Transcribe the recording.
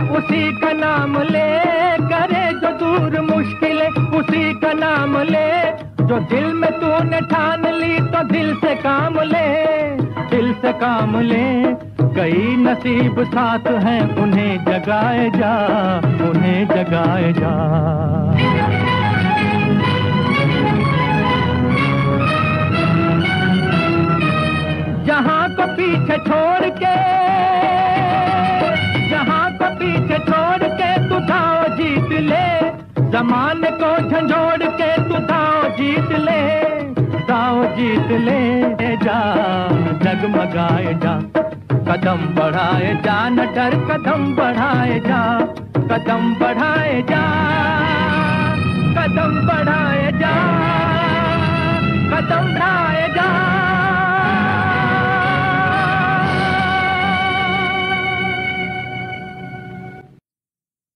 उसी का नाम ले। करे जो दूर मुश्किलें, उसी का नाम ले। जो दिल में तूने ठान ली तो दिल से काम ले। दिल से काम ले। कई नसीब साथ हैं, उन्हें जगाए जा, उन्हें जगाए जा। जहाँ को पीछे छोड़ के जमाने को झंझोड़ के तू दाव जीत ले दाव जीत ले जा, जगमगाए जा। कदम बढ़ाए जा, न डर, कदम बढ़ाए जा, कदम बढ़ाए जा, कदम बढ़ाए जा, कदम बढ़ाए जा।